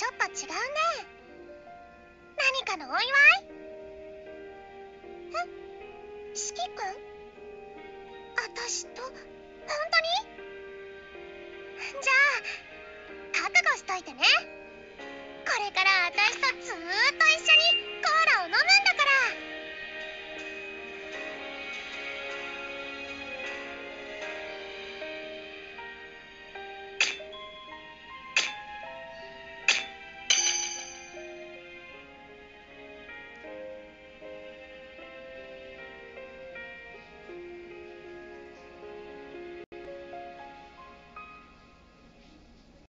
ちょっと違うね。何かのお祝い？え？四季く私と？本当に？じゃあ覚悟しといてね。これから私とずーっと